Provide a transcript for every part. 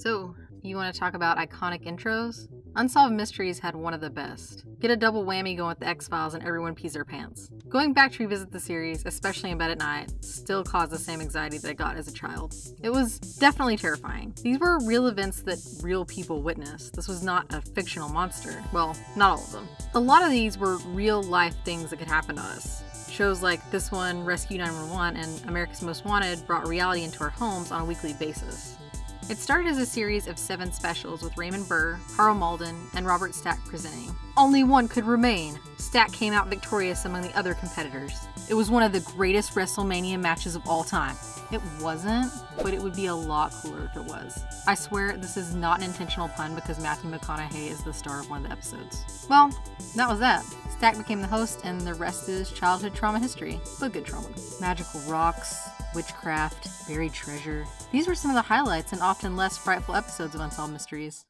So, you want to talk about iconic intros? Unsolved Mysteries had one of the best. Get a double whammy going with the X Files and everyone pees their pants. Going back to revisit the series, especially in bed at night, still caused the same anxiety that I got as a child. It was definitely terrifying. These were real events that real people witnessed. This was not a fictional monster. Well, not all of them. A lot of these were real life things that could happen to us. Shows like this one, Rescue 911, and America's Most Wanted brought reality into our homes on a weekly basis. It started as a series of seven specials with Raymond Burr, Karl Malden, and Robert Stack presenting. Only one could remain. Stack came out victorious among the other competitors. It was one of the greatest WrestleMania matches of all time. It wasn't, but it would be a lot cooler if it was. I swear this is not an intentional pun because Matthew McConaughey is the star of one of the episodes. Well, that was that. Stack became the host, and the rest is childhood trauma history, but good trauma. Magical rocks, witchcraft, buried treasure. These were some of the highlights and often less frightful episodes of Unsolved Mysteries.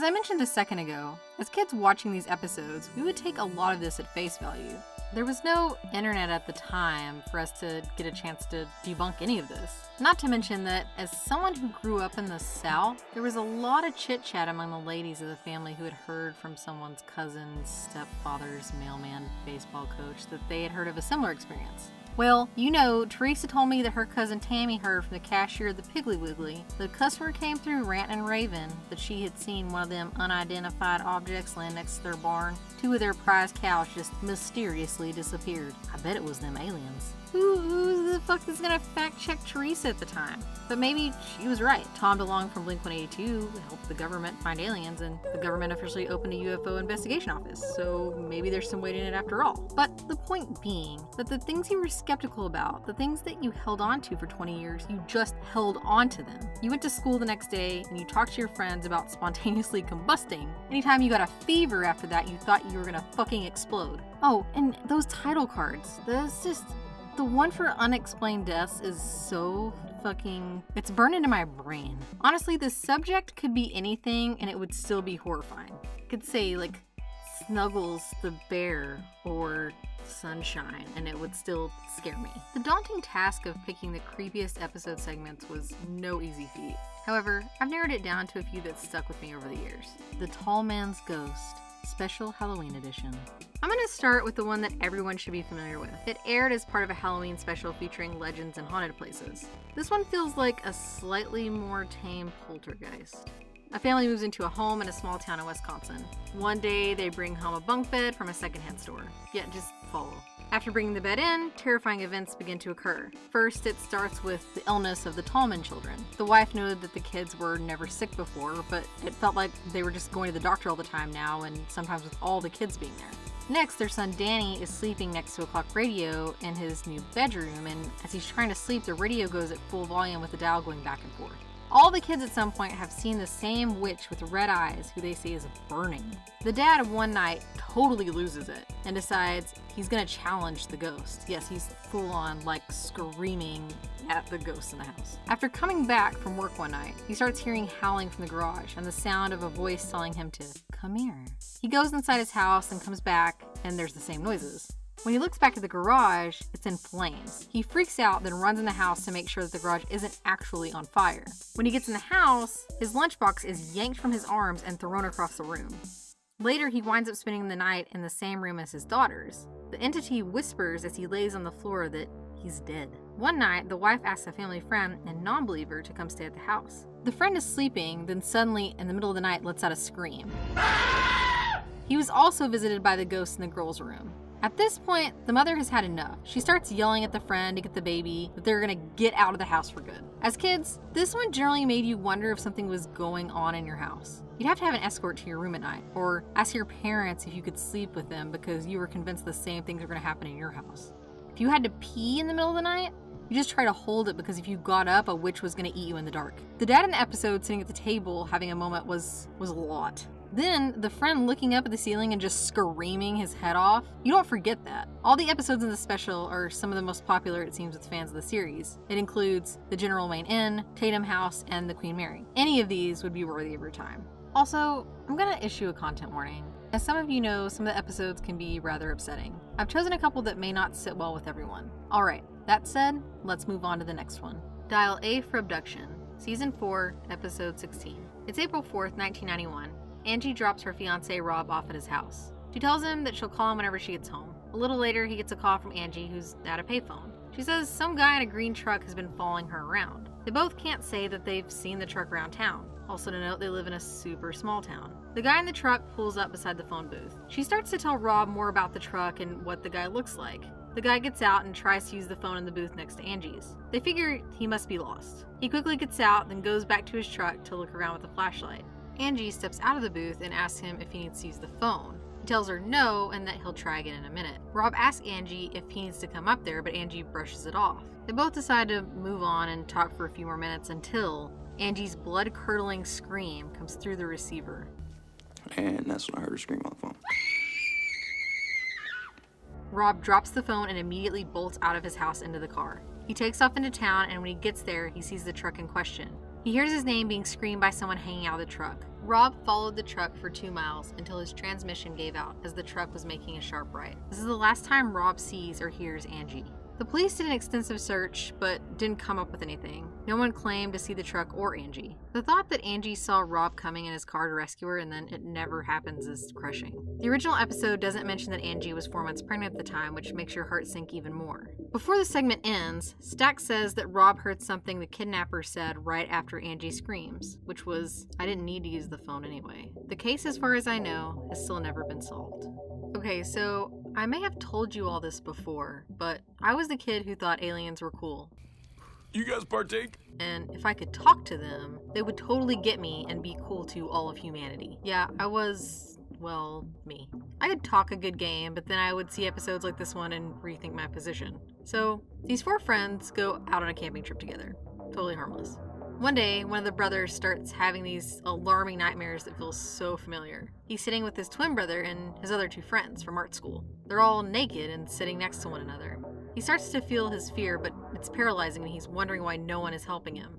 As I mentioned a second ago, as kids watching these episodes, we would take a lot of this at face value. There was no internet at the time for us to get a chance to debunk any of this. Not to mention that, as someone who grew up in the South, there was a lot of chit chat among the ladies of the family who had heard from someone's cousin's stepfather's mailman baseball coach that they had heard of a similar experience. Well, you know, Teresa told me that her cousin Tammy heard from the cashier of the Piggly Wiggly The customer came through ranting and raving that she had seen one of them unidentified objects land next to their barn. Two of their prize cows just mysteriously disappeared. I bet it was them aliens. Who, who the fuck is gonna fact check Teresa at the time? But maybe she was right. Tom DeLonge from Blink 182 helped the government find aliens, and the government officially opened a UFO investigation office, so maybe there's some weight in it after all. But the point being that the things you were skeptical about, the things that you held on to for 20 years, you just held on to them. You went to school the next day and you talked to your friends about spontaneously combusting. Anytime you got a fever after that, you thought you were gonna fucking explode. Oh, and those title cards, that's just the one for unexplained deaths is so fucking. It's burned into my brain. Honestly, the subject could be anything and it would still be horrifying. It could say, like, Snuggles the bear or Sunshine, and it would still scare me. The daunting task of picking the creepiest episode segments was no easy feat. However, I've narrowed it down to a few that stuck with me over the years. The Tall Man's Ghost, Special Halloween Edition. I'm going to start with the one that everyone should be familiar with. It aired as part of a Halloween special featuring legends and haunted places. This one feels like a slightly more tame poltergeist. A family moves into a home in a small town in Wisconsin. One day, they bring home a bunk bed from a secondhand store. Yeah, just follow. After bringing the bed in, terrifying events begin to occur. First, it starts with the illness of the Tallman children. The wife noted that the kids were never sick before, but it felt like they were just going to the doctor all the time now, and sometimes with all the kids being there. Next, their son Danny is sleeping next to a clock radio in his new bedroom, and as he's trying to sleep, the radio goes at full volume with the dial going back and forth. All the kids at some point have seen the same witch with red eyes who they see is burning. The dad of one night totally loses it and decides he's gonna challenge the ghost. Yes, he's full on like screaming at the ghost in the house. After coming back from work one night, he starts hearing howling from the garage and the sound of a voice telling him to come here. He goes inside his house and comes back, and there's the same noises. When he looks back at the garage, it's in flames. He freaks out, then runs in the house to make sure that the garage isn't actually on fire. When he gets in the house, his lunchbox is yanked from his arms and thrown across the room. Later, he winds up spending the night in the same room as his daughters. The entity whispers as he lays on the floor that he's dead. One night, the wife asks a family friend and non believer to come stay at the house. The friend is sleeping, then suddenly, in the middle of the night, lets out a scream. Ah! He was also visited by the ghost in the girl's room. At this point, the mother has had enough. She starts yelling at the friend to get the baby, that they're gonna get out of the house for good. As kids, this one generally made you wonder if something was going on in your house. You'd have to have an escort to your room at night, or ask your parents if you could sleep with them because you were convinced the same things were gonna happen in your house. If you had to pee in the middle of the night, you just try to hold it because if you got up, a witch was gonna eat you in the dark. The dad in the episode sitting at the table having a moment was was a lot. Then, the friend looking up at the ceiling and just screaming his head off. You don't forget that. All the episodes in the special are some of the most popular, it seems, with fans of the series. It includes the General Wayne Inn, Tatum House, and the Queen Mary. Any of these would be worthy of your time. Also, I'm gonna issue a content warning. As some of you know, some of the episodes can be rather upsetting. I've chosen a couple that may not sit well with everyone. Alright, that said, let's move on to the next one. Dial A for Abduction, Season 4, Episode 16. It's April 4th, 1991. Angie drops her fiance Rob off at his house. She tells him that she'll call him whenever she gets home. A little later, he gets a call from Angie, who's at a payphone. She says some guy in a green truck has been following her around. They both can't say that they've seen the truck around town. Also, to note, they live in a super small town. The guy in the truck pulls up beside the phone booth. She starts to tell Rob more about the truck and what the guy looks like. The guy gets out and tries to use the phone in the booth next to Angie's. They figure he must be lost. He quickly gets out, then goes back to his truck to look around with a flashlight. Angie steps out of the booth and asks him if he needs to use the phone. He tells her no and that he'll try again in a minute. Rob asks Angie if he needs to come up there, but Angie brushes it off. They both decide to move on and talk for a few more minutes until Angie's blood curdling scream comes through the receiver. And that's when I heard her scream on the phone. Rob drops the phone and immediately bolts out of his house into the car. He takes off into town, and when he gets there, he sees the truck in question. He hears his name being screamed by someone hanging out of the truck. Rob followed the truck for two miles until his transmission gave out as the truck was making a sharp right. This is the last time Rob sees or hears Angie. The police did an extensive search, but didn't come up with anything. No one claimed to see the truck or Angie. The thought that Angie saw Rob coming in his car to rescue her and then it never happens is crushing. The original episode doesn't mention that Angie was four months pregnant at the time, which makes your heart sink even more. Before the segment ends, Stack says that Rob heard something the kidnapper said right after Angie screams, which was, I didn't need to use the phone anyway. The case, as far as I know, has still never been solved. Okay, so I may have told you all this before, but I was the kid who thought aliens were cool. You guys partake? And if I could talk to them, they would totally get me and be cool to all of humanity. Yeah, I was, well, me. I could talk a good game, but then I would see episodes like this one and rethink my position. So, these four friends go out on a camping trip together. Totally harmless. One day, one of the brothers starts having these alarming nightmares that feel so familiar. He's sitting with his twin brother and his other two friends from art school. They're all naked and sitting next to one another. He starts to feel his fear, but it's paralyzing and he's wondering why no one is helping him.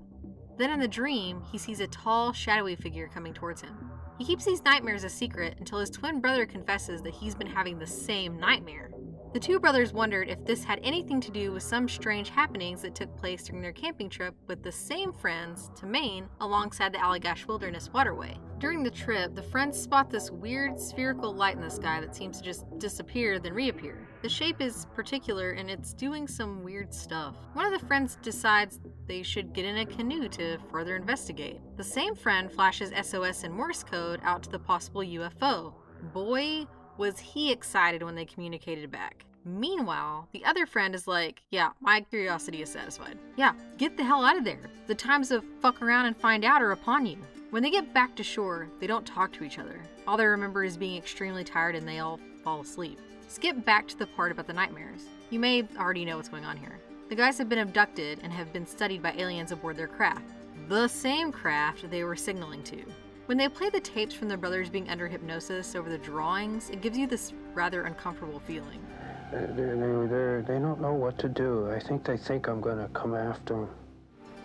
Then in the dream, he sees a tall, shadowy figure coming towards him. He keeps these nightmares a secret until his twin brother confesses that he's been having the same nightmare. The two brothers wondered if this had anything to do with some strange happenings that took place during their camping trip with the same friends to Maine alongside the Allagash Wilderness Waterway. During the trip, the friends spot this weird spherical light in the sky that seems to just disappear then reappear. The shape is particular and it's doing some weird stuff. One of the friends decides they should get in a canoe to further investigate. The same friend flashes SOS in Morse code out to the possible UFO. Boy, was he excited when they communicated back. Meanwhile, the other friend is like, Yeah, my curiosity is satisfied. Yeah, get the hell out of there. The times of fuck around and find out are upon you. When they get back to shore, they don't talk to each other. All they remember is being extremely tired and they all fall asleep. Skip back to the part about the nightmares. You may already know what's going on here. The guys have been abducted and have been studied by aliens aboard their craft. The same craft they were signaling to. When they play the tapes from the brothers being under hypnosis over the drawings, it gives you this rather uncomfortable feeling. They, they, they, they don't know what to do. I think they think I'm going to come after them.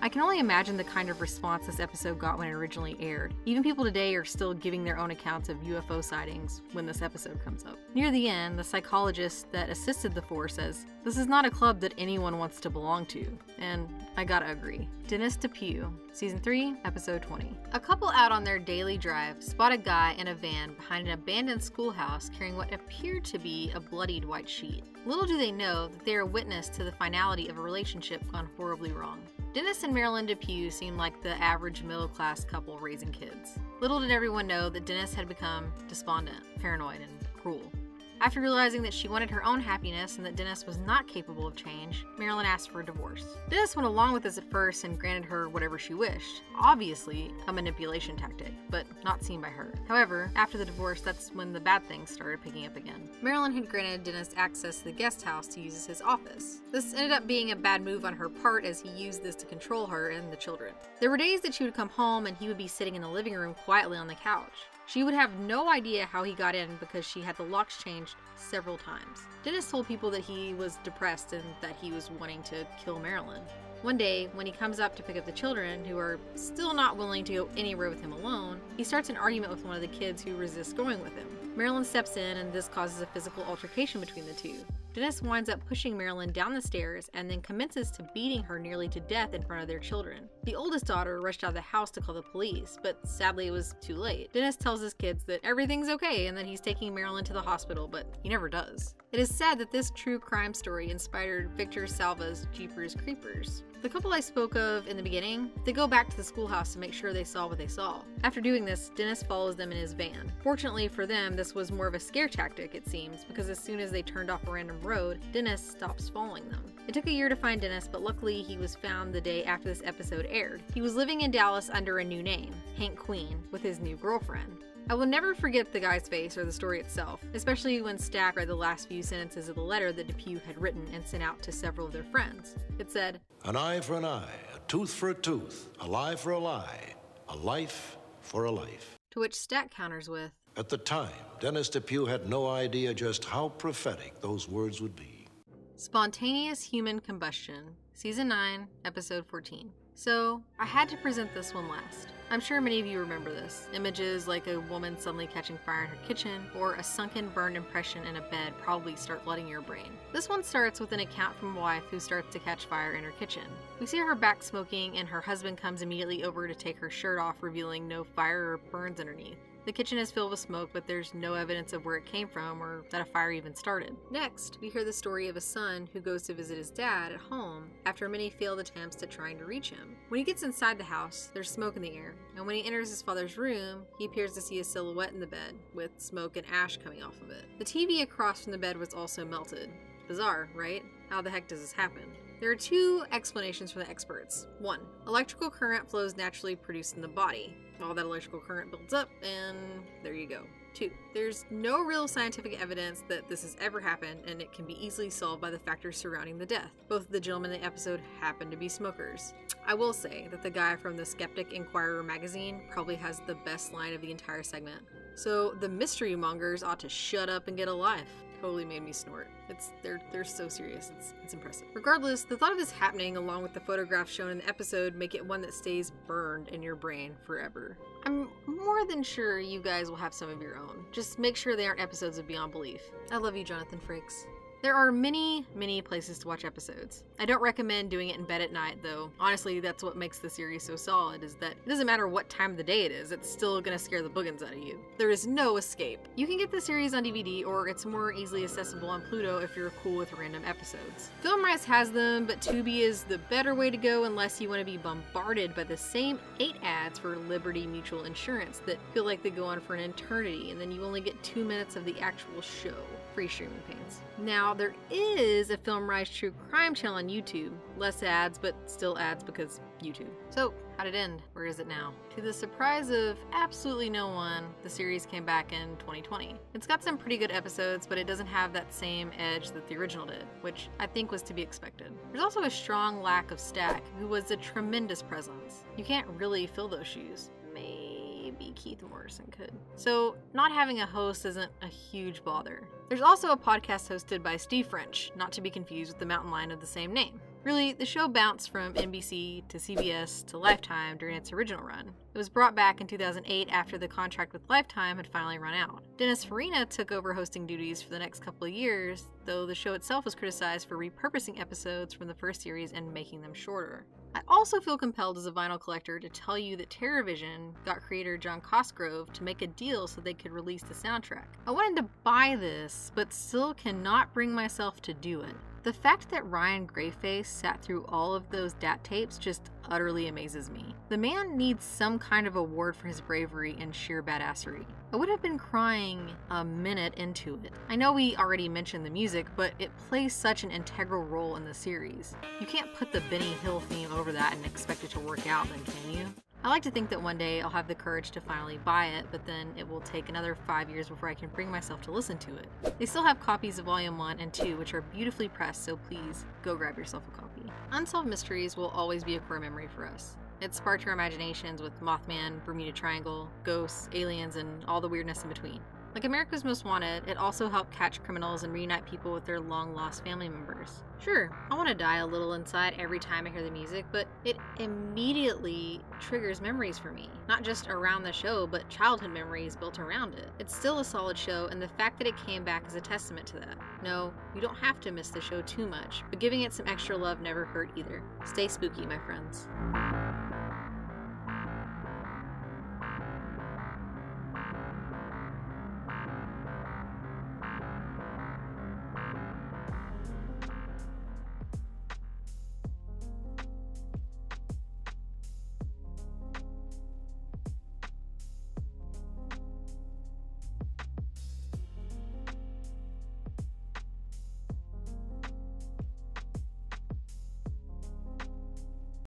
I can only imagine the kind of response this episode got when it originally aired. Even people today are still giving their own accounts of UFO sightings when this episode comes up. Near the end, the psychologist that assisted the four says, This is not a club that anyone wants to belong to. And I gotta agree. Dennis Depew, Season 3, Episode 20. A couple out on their daily drive spot a guy in a van behind an abandoned schoolhouse carrying what appeared to be a bloodied white sheet. Little do they know that they are witness to the finality of a relationship gone horribly wrong. Dennis and Marilyn Depew seemed like the average middle class couple raising kids. Little did everyone know that Dennis had become despondent, paranoid, and cruel. After realizing that she wanted her own happiness and that Dennis was not capable of change, Marilyn asked for a divorce. Dennis went along with this at first and granted her whatever she wished. Obviously, a manipulation tactic, but not seen by her. However, after the divorce, that's when the bad things started picking up again. Marilyn had granted Dennis access to the guest house to use as his office. This ended up being a bad move on her part as he used this to control her and the children. There were days that she would come home and he would be sitting in the living room quietly on the couch. She would have no idea how he got in because she had the locks changed several times. Dennis told people that he was depressed and that he was wanting to kill Marilyn. One day, when he comes up to pick up the children, who are still not willing to go anywhere with him alone, he starts an argument with one of the kids who resists going with him. Marilyn steps in, and this causes a physical altercation between the two. Dennis winds up pushing Marilyn down the stairs and then commences to beating her nearly to death in front of their children. The oldest daughter rushed out of the house to call the police, but sadly it was too late. Dennis tells his kids that everything's okay and that he's taking Marilyn to the hospital, but he never does. It is said that this true crime story inspired Victor Salva's Jeepers Creepers. The couple I spoke of in the beginning, they go back to the schoolhouse to make sure they saw what they saw. After doing this, Dennis follows them in his van. Fortunately for them, this was more of a scare tactic, it seems, because as soon as they turned off a random road, Dennis stops following them. It took a year to find Dennis, but luckily he was found the day after this episode aired. He was living in Dallas under a new name, Hank Queen, with his new girlfriend. I will never forget the guy's face or the story itself, especially when Stack read the last few sentences of the letter that Depew had written and sent out to several of their friends. It said, An eye for an eye, a tooth for a tooth, a lie for a lie, a life for a life. To which Stack counters with, At the time, Dennis Depew had no idea just how prophetic those words would be. Spontaneous Human Combustion, Season 9, Episode 14. So, I had to present this one last. I'm sure many of you remember this. Images like a woman suddenly catching fire in her kitchen, or a sunken, burned impression in a bed probably start flooding your brain. This one starts with an account from a wife who starts to catch fire in her kitchen. We see her back smoking, and her husband comes immediately over to take her shirt off, revealing no fire or burns underneath. The kitchen is filled with smoke, but there's no evidence of where it came from or that a fire even started. Next, we hear the story of a son who goes to visit his dad at home after many failed attempts at trying to reach him. When he gets inside the house, there's smoke in the air, and when he enters his father's room, he appears to see a silhouette in the bed, with smoke and ash coming off of it. The TV across from the bed was also melted. Bizarre, right? How the heck does this happen? There are two explanations from the experts. One, electrical current flows naturally produced in the body. All that electrical current builds up, and there you go. Two, there's no real scientific evidence that this has ever happened, and it can be easily solved by the factors surrounding the death. Both of the gentlemen in the episode happen to be smokers. I will say that the guy from the Skeptic Inquirer magazine probably has the best line of the entire segment. So the mystery mongers ought to shut up and get a life totally made me snort. It's they're they're so serious. It's it's impressive. Regardless, the thought of this happening along with the photographs shown in the episode make it one that stays burned in your brain forever. I'm more than sure you guys will have some of your own. Just make sure they aren't episodes of Beyond Belief. I love you, Jonathan Frakes. There are many, many places to watch episodes. I don't recommend doing it in bed at night, though. Honestly, that's what makes the series so solid, is that it doesn't matter what time of the day it is, it's still gonna scare the boogans out of you. There is no escape. You can get the series on DVD, or it's more easily accessible on Pluto if you're cool with random episodes. FilmRise has them, but Tubi is the better way to go unless you want to be bombarded by the same eight ads for Liberty Mutual Insurance that feel like they go on for an eternity, and then you only get two minutes of the actual show. Free streaming pains. Now, there is a FilmRise True Crime channel on YouTube. Less ads, but still ads because YouTube. So, how did it end? Where is it now? To the surprise of absolutely no one, the series came back in 2020. It's got some pretty good episodes, but it doesn't have that same edge that the original did, which I think was to be expected. There's also a strong lack of Stack, who was a tremendous presence. You can't really fill those shoes. Maybe Keith Morrison could. So, not having a host isn't a huge bother. There's also a podcast hosted by Steve French, not to be confused with the mountain lion of the same name. Really, the show bounced from NBC to CBS to Lifetime during its original run. It was brought back in 2008 after the contract with Lifetime had finally run out. Dennis Farina took over hosting duties for the next couple of years, though the show itself was criticized for repurposing episodes from the first series and making them shorter. I also feel compelled as a vinyl collector to tell you that Terror Vision got creator John Cosgrove to make a deal so they could release the soundtrack. I wanted to buy this, but still cannot bring myself to do it. The fact that Ryan Graveface sat through all of those DAT tapes just utterly amazes me. The man needs some kind of award for his bravery and sheer badassery. I would have been crying a minute into it. I know we already mentioned the music, but it plays such an integral role in the series. You can't put the Benny Hill theme over that and expect it to work out, then can you? I like to think that one day I'll have the courage to finally buy it, but then it will take another five years before I can bring myself to listen to it. They still have copies of Volume 1 and 2, which are beautifully pressed, so please go grab yourself a copy. Unsolved Mysteries will always be a core memory for us. It sparked our imaginations with Mothman, Bermuda Triangle, ghosts, aliens, and all the weirdness in between. Like America's Most Wanted, it also helped catch criminals and reunite people with their long lost family members. Sure, I want to die a little inside every time I hear the music, but it immediately triggers memories for me. Not just around the show, but childhood memories built around it. It's still a solid show, and the fact that it came back is a testament to that. No, you don't have to miss the show too much, but giving it some extra love never hurt either. Stay spooky, my friends.